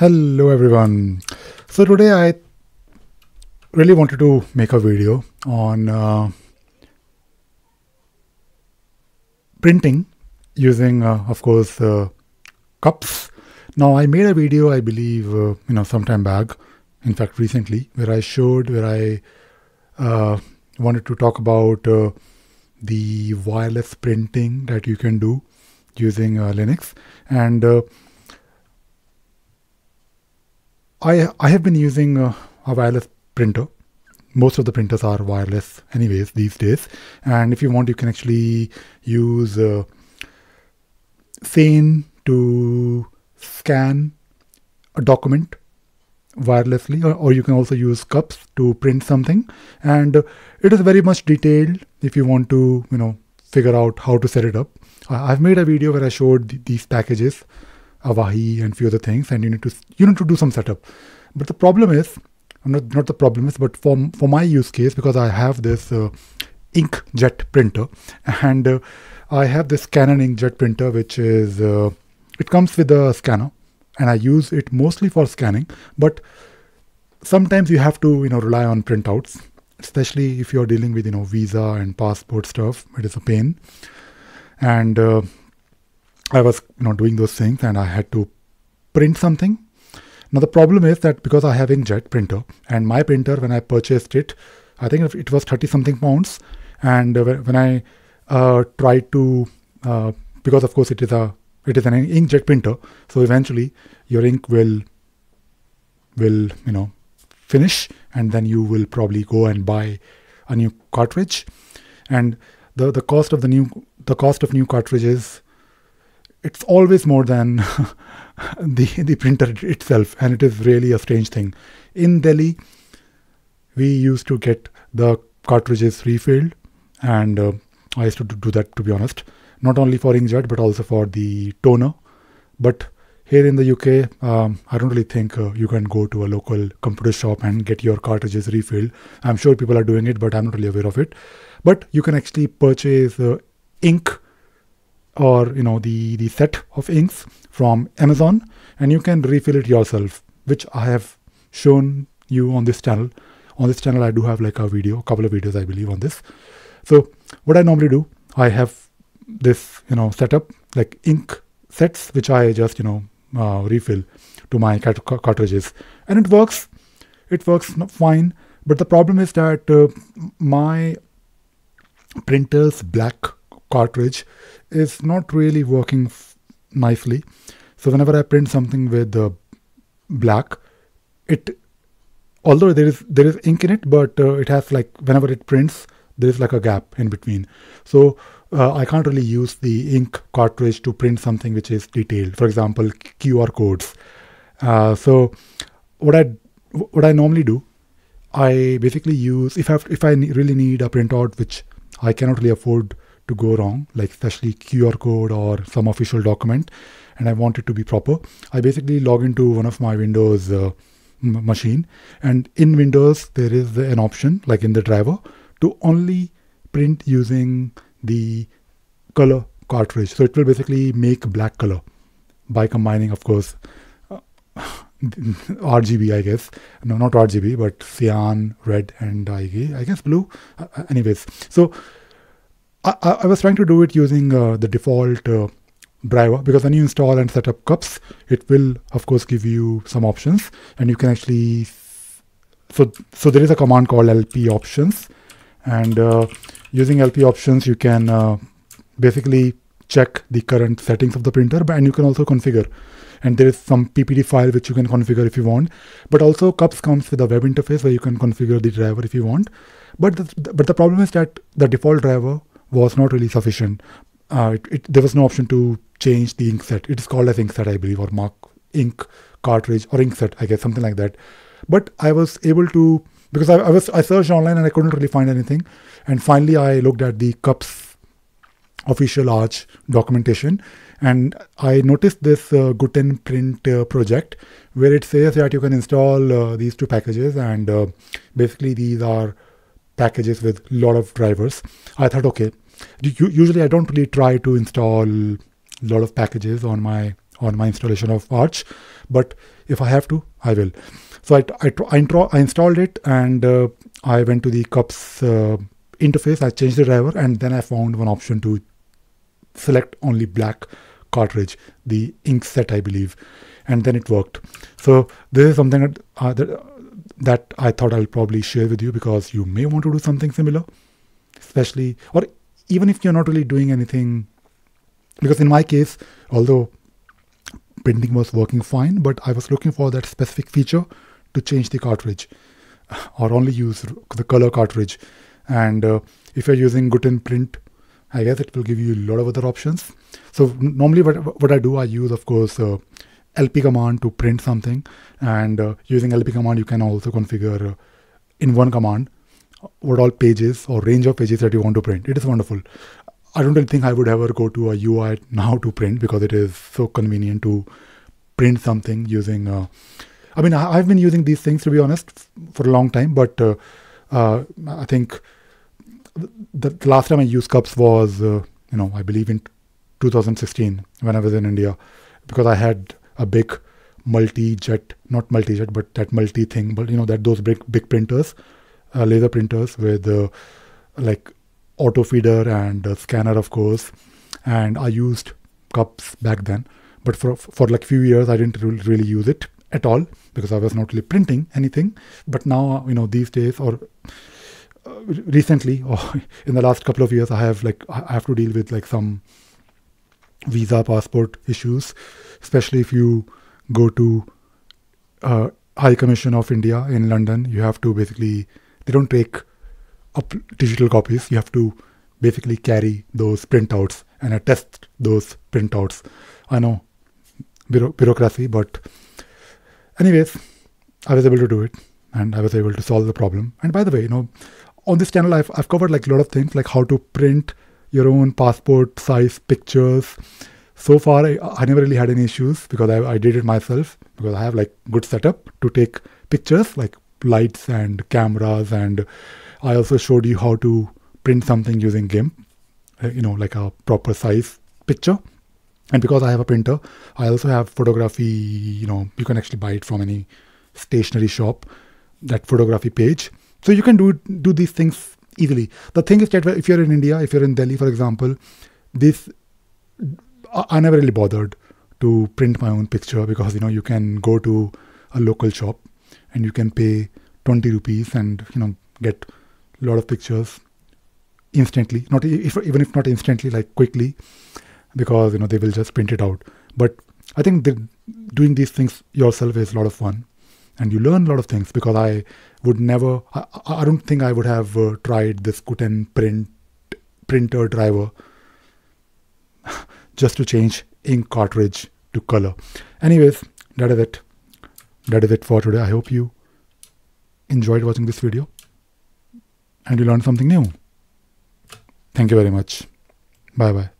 Hello everyone. So today I really wanted to make a video on uh, printing using uh, of course uh, cups. Now I made a video I believe uh, you know sometime back in fact recently where I showed where I uh, wanted to talk about uh, the wireless printing that you can do using Linux and I I have been using uh, a wireless printer. Most of the printers are wireless, anyways, these days. And if you want, you can actually use uh, Sane to scan a document wirelessly, or, or, you can also use cups to print something. And uh, it is very much detailed if you want to, you know, figure out how to set it up. I've made a video where I showed th these packages Avahi and few other things, and you need to you need to do some setup. But the problem is, not not the problem is, but for for my use case because I have this uh, inkjet printer, and uh, I have this Canon inkjet printer, which is uh, it comes with a scanner, and I use it mostly for scanning. But sometimes you have to you know rely on printouts, especially if you're dealing with you know visa and passport stuff. It is a pain, and uh, I was you know doing those things and I had to print something. Now the problem is that because I have inkjet printer and my printer when I purchased it, I think it was 30 something pounds. And when I uh, tried to, uh, because of course it is a it is an inkjet printer, so eventually your ink will will you know finish, and then you will probably go and buy a new cartridge. And the the cost of the new the cost of new cartridges it's always more than the the printer itself, and it is really a strange thing. In Delhi, we used to get the cartridges refilled, and uh, I used to do that to be honest, not only for inkjet but also for the toner. But here in the UK, um, I don't really think uh, you can go to a local computer shop and get your cartridges refilled. I'm sure people are doing it, but I'm not really aware of it. But you can actually purchase uh, ink or you know the the set of inks from Amazon and you can refill it yourself which I have shown you on this channel. On this channel I do have like a video a couple of videos I believe on this. So what I normally do I have this you know setup like ink sets which I just you know uh, refill to my cartridges. And it works. It works fine. But the problem is that uh, my printer's black cartridge is not really working nicely. So whenever I print something with uh, black, it although there is there is ink in it, but uh, it has like whenever it prints, there is like a gap in between. So uh, I can't really use the ink cartridge to print something which is detailed. For example, QR codes. Uh, so what I what I normally do, I basically use if I if I really need a printout which I cannot really afford to go wrong, like especially QR code or some official document, and I want it to be proper, I basically log into one of my Windows uh, machine, and in Windows there is an option, like in the driver, to only print using the color cartridge. So it will basically make black color by combining, of course, uh, RGB, I guess. No, not RGB, but cyan, red, and I guess blue. Uh, uh anyways, so I, I, was trying to do it using uh, the default uh, driver because when you install and set up cups, it will of course give you some options and you can actually so so there is a command called lpoptions and uh, using lpoptions you can uh, basically check the current settings of the printer and you can also configure. And there is some ppd file which you can configure if you want but also cups comes with a web interface where you can configure the driver if you want. But the, but the problem is that the default driver was not really sufficient. Uh, it, it, there was no option to change the ink set. It is called as ink set, I believe, or mark ink cartridge or ink set, I guess, something like that. But I was able to because I, I was I searched online and I couldn't really find anything. And finally, I looked at the cups official Arch documentation, and I noticed this uh, Gutenprint uh, project where it says that you can install uh, these two packages, and uh, basically these are packages with a lot of drivers. I thought, okay, usually I don't really try to install a lot of packages on my on my installation of Arch, but if I have to, I will. So I, I, I, I installed it and uh, I went to the cups uh, interface. I changed the driver and then I found one option to select only black cartridge, the ink set, I believe, and then it worked. So this is something that, uh, that, that I thought I'll probably share with you because you may want to do something similar, especially or even if you're not really doing anything. Because in my case, although printing was working fine, but I was looking for that specific feature to change the cartridge or only use the color cartridge. And uh, if you're using Gutenprint, I guess it will give you a lot of other options. So normally what, what I do, I use, of course, uh, LP command to print something. And uh, using LP command, you can also configure uh, in one command what all pages or range of pages that you want to print. It is wonderful. I don't really think I would ever go to a UI now to print because it is so convenient to print something using. Uh, I mean, I, have been using these things to be honest for a long time, but uh, uh, I think the, the, last time I used cups was, uh, you know, I believe in 2016 when I was in India because I had a big multi-jet, not multi-jet, but that multi thing, but you know that those big big printers, laser printers with uh, like auto feeder and scanner, of course. And I used cups back then, but for for like few years I didn't really use it at all because I was not really printing anything. But now, you know, these days or uh, recently or in the last couple of years, I have like I have to deal with like some visa passport issues, especially if you go to uh, High Commission of India in London. You have to basically they don't take up digital copies. You have to basically carry those printouts and attest those printouts. I know bureau- bureaucracy, but anyways, I was able to do it and I was able to solve the problem. And by the way, you know, on this channel, I've, I've covered like a lot of things like how to print your own passport size pictures. So far, I, I never really had any issues because I, I did it myself because I have like good setup to take pictures like lights and cameras and I also showed you how to print something using GIMP, uh, you know, like a proper size picture. And because I have a printer, I also have photography, you know, you can actually buy it from any stationery shop, that photography page. So you can do do these things easily. The thing is that if you're in India, if you're in Delhi, for example, this I never really bothered to print my own picture because you know you can go to a local shop and you can pay 20 rupees and you know get a lot of pictures instantly. Not if, even if not instantly like quickly because you know they will just print it out. But i think doing these things yourself is a lot of fun. And you learn a lot of things because i would never i, I don't think i would have uh, tried this Gutenprint printer driver just to change ink cartridge to color. Anyways that is it that is it for today i hope you enjoyed watching this video and you learned something new. Thank you very much. Bye bye.